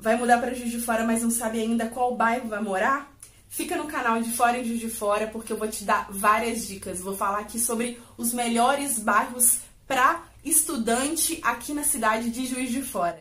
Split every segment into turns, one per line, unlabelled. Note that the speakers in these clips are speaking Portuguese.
Vai mudar para Juiz de Fora, mas não sabe ainda qual bairro vai morar? Fica no canal de Fora em Juiz de Fora porque eu vou te dar várias dicas. Vou falar aqui sobre os melhores bairros para estudante aqui na cidade de Juiz de Fora.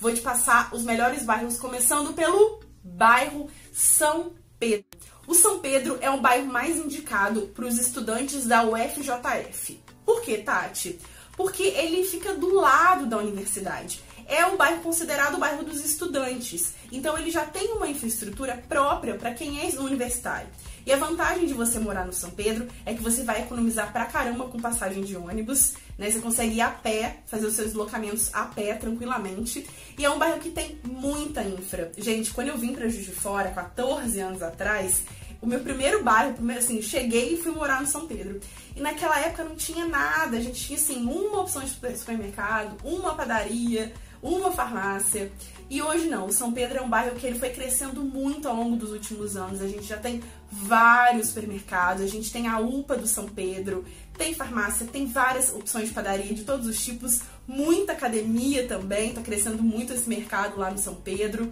Vou te passar os melhores bairros, começando pelo bairro São Pedro. O São Pedro é o bairro mais indicado para os estudantes da UFJF. Por que, Tati? Porque ele fica do lado da universidade. É um bairro considerado o bairro dos estudantes. Então ele já tem uma infraestrutura própria para quem é universitário. E a vantagem de você morar no São Pedro é que você vai economizar pra caramba com passagem de ônibus, né? Você consegue ir a pé, fazer os seus deslocamentos a pé tranquilamente. E é um bairro que tem muita infra. Gente, quando eu vim pra Juiz de Fora, 14 anos atrás, o meu primeiro bairro, primeiro, assim, cheguei e fui morar no São Pedro. E naquela época não tinha nada, a gente tinha assim uma opção de supermercado, uma padaria, uma farmácia. E hoje não, o São Pedro é um bairro que ele foi crescendo muito ao longo dos últimos anos. A gente já tem vários supermercados, a gente tem a UPA do São Pedro, tem farmácia, tem várias opções de padaria de todos os tipos, muita academia também, tá crescendo muito esse mercado lá no São Pedro.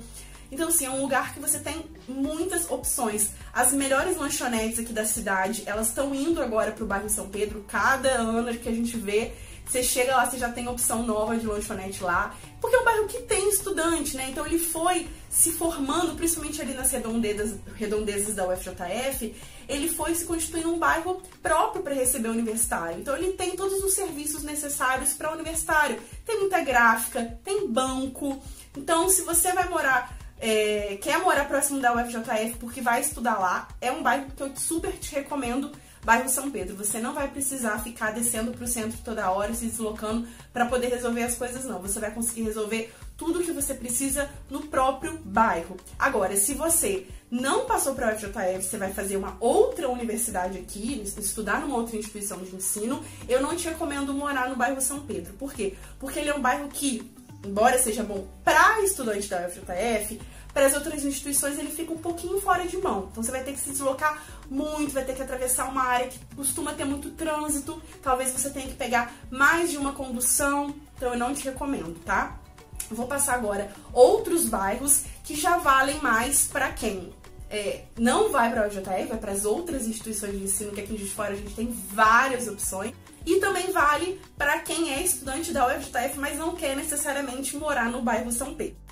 Então, assim, é um lugar que você tem muitas opções. As melhores lanchonetes aqui da cidade, elas estão indo agora pro bairro São Pedro. Cada ano que a gente vê, você chega lá, você já tem opção nova de lanchonete lá. Porque é um bairro que tem estudante, né? Então ele foi se formando, principalmente ali nas redondezas, redondezas da UFJF, ele foi se constituindo um bairro próprio para receber o universitário. Então ele tem todos os serviços necessários para o universitário. Tem muita gráfica, tem banco. Então, se você vai morar é, quer morar próximo da UFJF porque vai estudar lá, é um bairro que eu super te recomendo, bairro São Pedro. Você não vai precisar ficar descendo para o centro toda hora, se deslocando para poder resolver as coisas, não. Você vai conseguir resolver tudo que você precisa no próprio bairro. Agora, se você não passou para a UFJF, você vai fazer uma outra universidade aqui, estudar numa outra instituição de ensino, eu não te recomendo morar no bairro São Pedro. Por quê? Porque ele é um bairro que embora seja bom para estudante da UFJF, para as outras instituições ele fica um pouquinho fora de mão. Então você vai ter que se deslocar muito, vai ter que atravessar uma área que costuma ter muito trânsito, talvez você tenha que pegar mais de uma condução, então eu não te recomendo, tá? Vou passar agora outros bairros que já valem mais para quem é, não vai para a UFJF, vai para as outras instituições de ensino, que aqui de fora a gente tem várias opções. E também vale para quem é estudante da UFJF, mas não quer necessariamente morar no bairro São Pedro.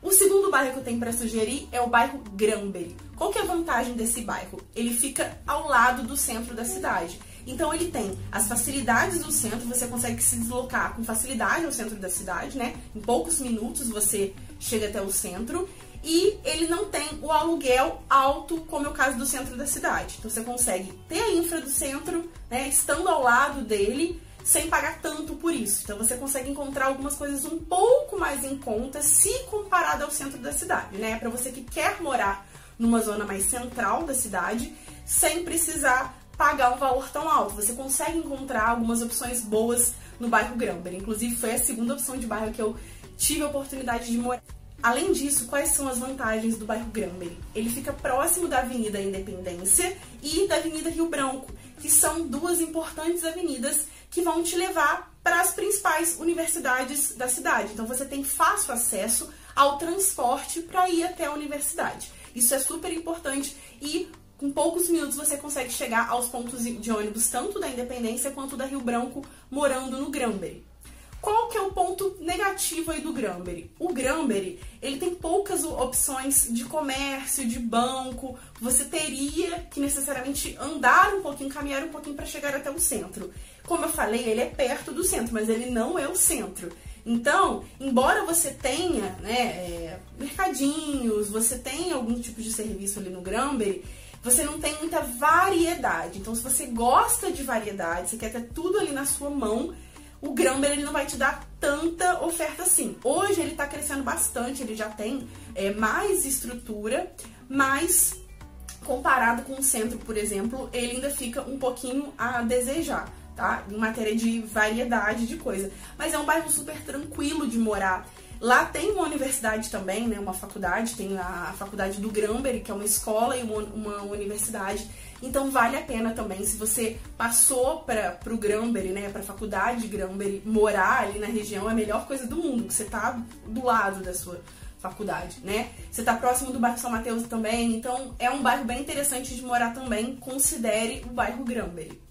O segundo bairro que eu tenho para sugerir é o bairro Granbury. Qual que é a vantagem desse bairro? Ele fica ao lado do centro da cidade. Então ele tem as facilidades do centro, você consegue se deslocar com facilidade ao centro da cidade, né? Em poucos minutos você chega até o centro e ele não tem o aluguel alto, como é o caso do centro da cidade. Então você consegue ter a infra do centro, né, estando ao lado dele, sem pagar tanto por isso. Então você consegue encontrar algumas coisas um pouco mais em conta se comparado ao centro da cidade, né? Para você que quer morar numa zona mais central da cidade, sem precisar pagar um valor tão alto. Você consegue encontrar algumas opções boas no bairro Gramber. Inclusive foi a segunda opção de bairro que eu tive a oportunidade de morar. Além disso, quais são as vantagens do bairro Granbury? Ele fica próximo da Avenida Independência e da Avenida Rio Branco, que são duas importantes avenidas que vão te levar para as principais universidades da cidade. Então você tem fácil acesso ao transporte para ir até a universidade. Isso é super importante e com poucos minutos você consegue chegar aos pontos de ônibus tanto da Independência quanto da Rio Branco morando no Granbury. Qual que é o ponto negativo aí do Granbury? O Granbury, ele tem poucas opções de comércio, de banco. Você teria que necessariamente andar um pouquinho, caminhar um pouquinho para chegar até o centro. Como eu falei, ele é perto do centro, mas ele não é o centro. Então, embora você tenha né, é, mercadinhos, você tenha algum tipo de serviço ali no Granbury, você não tem muita variedade. Então, se você gosta de variedade, você quer ter tudo ali na sua mão, o Gramber ele não vai te dar tanta oferta assim. Hoje ele está crescendo bastante, ele já tem é, mais estrutura, mas comparado com o centro, por exemplo, ele ainda fica um pouquinho a desejar, tá? Em matéria de variedade de coisa. Mas é um bairro super tranquilo de morar. Lá tem uma universidade também, né, uma faculdade, tem a faculdade do Granbury, que é uma escola e uma, uma universidade. Então vale a pena também, se você passou para o Granbury, né, para a faculdade de Granbury, morar ali na região é a melhor coisa do mundo, que você tá do lado da sua faculdade, né? Você tá próximo do bairro São Mateus também, então é um bairro bem interessante de morar também. Considere o bairro Granbury.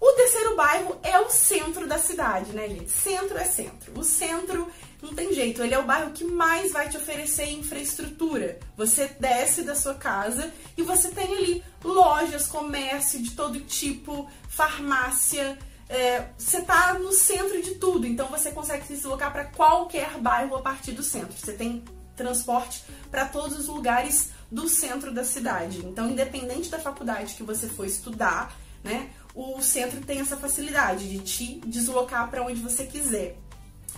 O terceiro bairro é o centro da cidade, né, gente? Centro é centro. O centro não tem jeito, ele é o bairro que mais vai te oferecer infraestrutura. Você desce da sua casa e você tem ali lojas, comércio de todo tipo, farmácia. É, você tá no centro de tudo, então você consegue se deslocar para qualquer bairro a partir do centro. Você tem transporte para todos os lugares do centro da cidade. Então, independente da faculdade que você for estudar, né? O centro tem essa facilidade de te deslocar para onde você quiser.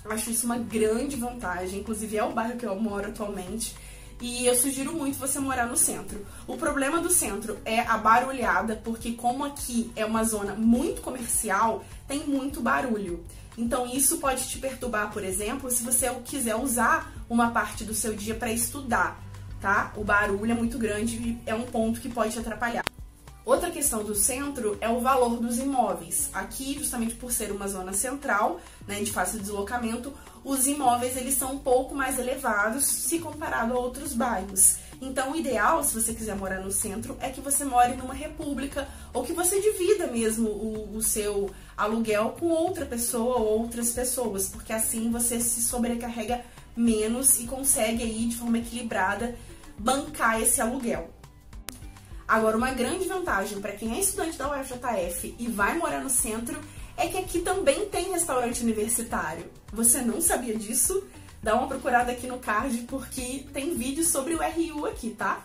Eu acho isso uma grande vantagem, inclusive é o bairro que eu moro atualmente. E eu sugiro muito você morar no centro. O problema do centro é a barulhada, porque como aqui é uma zona muito comercial, tem muito barulho. Então isso pode te perturbar, por exemplo, se você quiser usar uma parte do seu dia para estudar, tá? O barulho é muito grande e é um ponto que pode te atrapalhar. Outra questão do centro é o valor dos imóveis. Aqui, justamente por ser uma zona central, né, de fácil deslocamento, os imóveis eles são um pouco mais elevados se comparado a outros bairros. Então, o ideal, se você quiser morar no centro, é que você more numa república ou que você divida mesmo o, o seu aluguel com outra pessoa ou outras pessoas, porque assim você se sobrecarrega menos e consegue aí de forma equilibrada bancar esse aluguel. Agora, uma grande vantagem para quem é estudante da UFJF e vai morar no centro é que aqui também tem restaurante universitário. Você não sabia disso? Dá uma procurada aqui no card porque tem vídeo sobre o RU aqui, tá?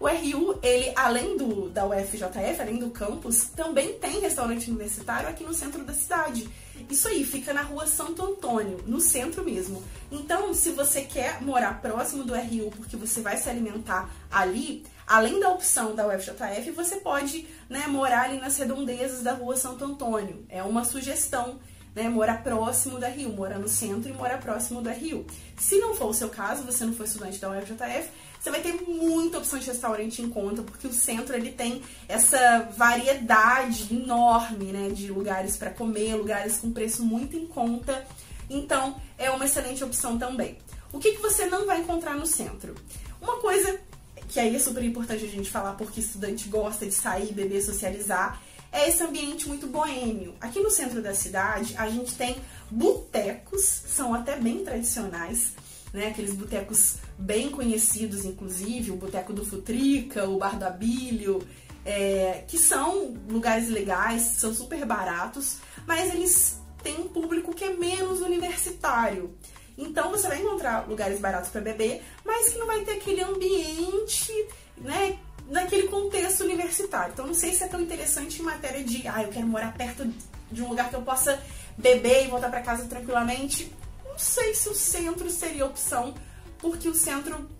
O RU, ele, além do da UFJF, além do campus, também tem restaurante universitário aqui no centro da cidade. Isso aí, fica na rua Santo Antônio, no centro mesmo. Então, se você quer morar próximo do RU porque você vai se alimentar ali, além da opção da UFJF, você pode né, morar ali nas redondezas da rua Santo Antônio. É uma sugestão. Né, morar próximo da Rio, morar no centro e morar próximo da Rio. Se não for o seu caso, você não for estudante da UFJF, você vai ter muita opção de restaurante em conta, porque o centro ele tem essa variedade enorme, né, de lugares para comer, lugares com preço muito em conta. Então, é uma excelente opção também. O que, que você não vai encontrar no centro? Uma coisa que aí é super importante a gente falar porque estudante gosta de sair, beber, socializar, é esse ambiente muito boêmio. Aqui no centro da cidade, a gente tem botecos, são até bem tradicionais, né? Aqueles botecos bem conhecidos, inclusive, o Boteco do Futrica, o Bar do Abílio, é, que são lugares legais, são super baratos, mas eles têm um público que é menos universitário. Então você vai encontrar lugares baratos para beber, mas que não vai ter aquele ambiente, né, naquele contexto universitário. Então não sei se é tão interessante em matéria de, ah, eu quero morar perto de um lugar que eu possa beber e voltar para casa tranquilamente. Não sei se o centro seria opção porque o centro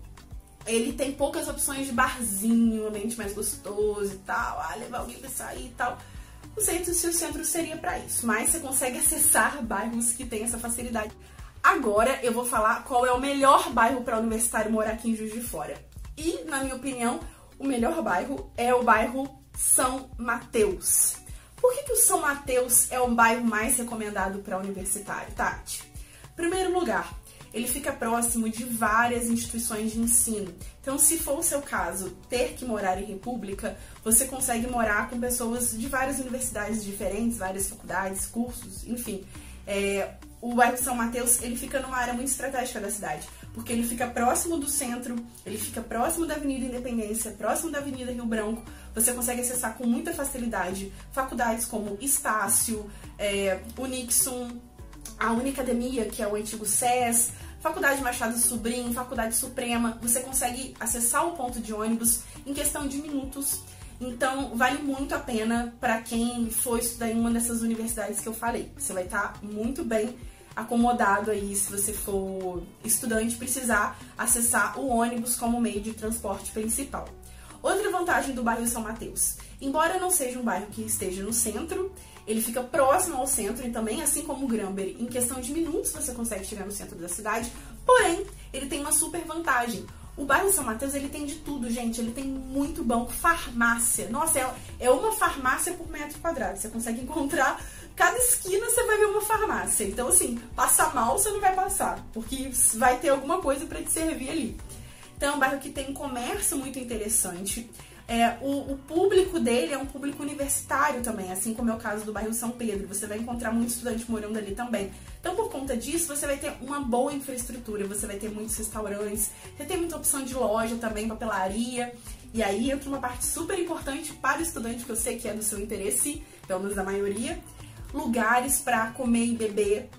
ele tem poucas opções de barzinho, ambiente mais gostoso e tal, ah, levar alguém pra sair e tal. Não sei se o centro seria para isso, mas você consegue acessar bairros que têm essa facilidade. Agora eu vou falar qual é o melhor bairro para universitário morar aqui em Juiz de Fora. E, na minha opinião, o melhor bairro é o bairro São Mateus. Por que, que o São Mateus é o bairro mais recomendado para universitário, Tati? Primeiro lugar, ele fica próximo de várias instituições de ensino. Então, se for o seu caso ter que morar em república, você consegue morar com pessoas de várias universidades diferentes, várias faculdades, cursos, enfim. É, o bairro São Mateus ele fica numa área muito estratégica da cidade, porque ele fica próximo do centro, ele fica próximo da Avenida Independência, próximo da Avenida Rio Branco. Você consegue acessar com muita facilidade faculdades como Estácio, é, Unixum, a Unicademia, que é o antigo SES, Faculdade Machado Sobrinho, Faculdade Suprema, você consegue acessar o ponto de ônibus em questão de minutos. Então, vale muito a pena para quem for estudar em uma dessas universidades que eu falei. Você vai estar tá muito bem acomodado aí se você for estudante precisar acessar o ônibus como meio de transporte principal. Outra vantagem do bairro São Mateus. Embora não seja um bairro que esteja no centro, ele fica próximo ao centro e também, assim como o Granbury, em questão de minutos você consegue chegar no centro da cidade. Porém, ele tem uma super vantagem. O bairro São Mateus, ele tem de tudo, gente. Ele tem muito banco, farmácia. Nossa, é, é uma farmácia por metro quadrado. Você consegue encontrar cada esquina você vai ver uma farmácia. Então, assim, passar mal você não vai passar, porque vai ter alguma coisa para te servir ali. Então, é um bairro que tem um comércio muito interessante. É, o, o, público dele é um público universitário também, assim como é o caso do bairro São Pedro. Você vai encontrar muitos estudantes morando ali também. Então, por conta disso, você vai ter uma boa infraestrutura, você vai ter muitos restaurantes, você tem muita opção de loja também, papelaria. E aí entra uma parte super importante para o estudante, que eu sei que é do seu interesse, pelo menos da maioria, lugares para comer e beber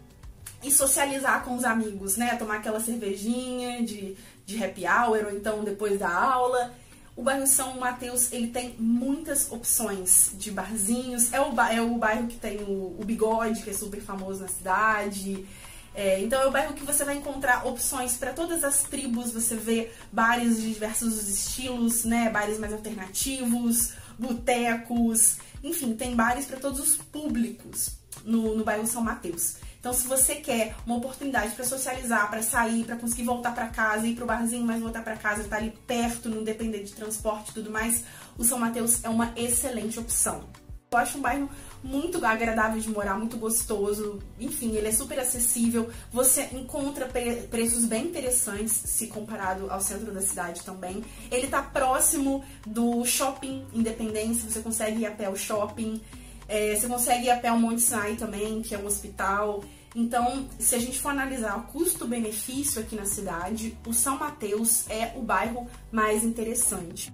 e socializar com os amigos, né? Tomar aquela cervejinha de, de happy hour ou então depois da aula. O bairro São Mateus, ele tem muitas opções de barzinhos. É o, é o bairro que tem o, o Bigode, que é super famoso na cidade. É, então é o bairro que você vai encontrar opções para todas as tribos. Você vê bares de diversos estilos, né? Bares mais alternativos, botecos, enfim, tem bares para todos os públicos no, no bairro São Mateus. Então, se você quer uma oportunidade para socializar, para sair, para conseguir voltar para casa, ir pro barzinho, mas voltar para casa, estar tá ali perto, não depender de transporte e tudo mais, o São Mateus é uma excelente opção. Eu acho um bairro muito agradável de morar, muito gostoso. Enfim, ele é super acessível. Você encontra preços bem interessantes se comparado ao centro da cidade também. Ele tá próximo do shopping Independência, você consegue ir a pé ao shopping. É, você consegue ir a pé ao Monte Sinai também, que é um hospital. Então, se a gente for analisar o custo-benefício aqui na cidade, o São Mateus é o bairro mais interessante.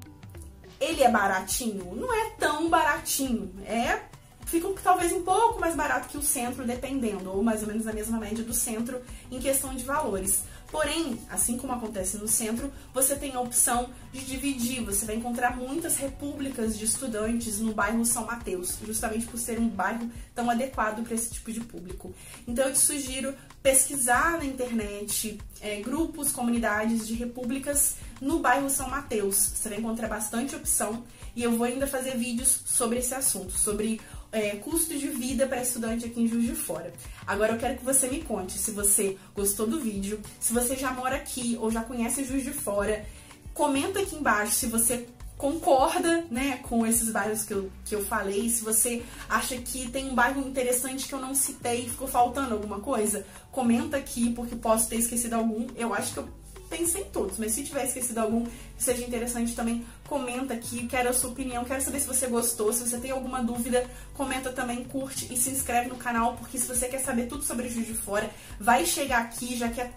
Ele é baratinho? Não é tão baratinho. É fica talvez um pouco mais barato que o centro, dependendo, ou mais ou menos a mesma média do centro em questão de valores. Porém, assim como acontece no centro, você tem a opção de dividir. Você vai encontrar muitas repúblicas de estudantes no bairro São Mateus, justamente por ser um bairro tão adequado para esse tipo de público. Então, eu te sugiro pesquisar na internet é, grupos, comunidades de repúblicas no bairro São Mateus. Você vai encontrar bastante opção e eu vou ainda fazer vídeos sobre esse assunto, sobre é, custo de vida para estudante aqui em Juiz de Fora. Agora eu quero que você me conte se você gostou do vídeo, se você já mora aqui ou já conhece Juiz de Fora. Comenta aqui embaixo se você concorda né, com esses bairros que eu, que eu falei, se você acha que tem um bairro interessante que eu não citei e ficou faltando alguma coisa, comenta aqui, porque posso ter esquecido algum. Eu acho que eu pensei em todos, mas se tiver esquecido algum que seja interessante também, comenta aqui, quero a sua opinião, quero saber se você gostou, se você tem alguma dúvida, comenta também, curte e se inscreve no canal, porque se você quer saber tudo sobre Juiz de Fora, vai chegar aqui, já quer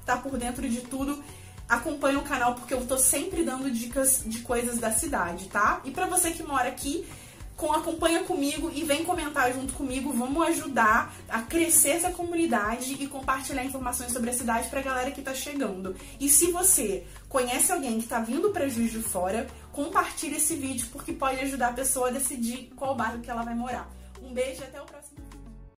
estar tá por dentro de tudo, acompanha o canal porque eu tô sempre dando dicas de coisas da cidade, tá? E para você que mora aqui, com acompanha comigo e vem comentar junto comigo. Vamos ajudar a crescer essa comunidade e compartilhar informações sobre a cidade para a galera que está chegando. E se você conhece alguém que está vindo para Juiz de Fora, compartilhe esse vídeo porque pode ajudar a pessoa a decidir qual bairro que ela vai morar. Um beijo e até o próximo.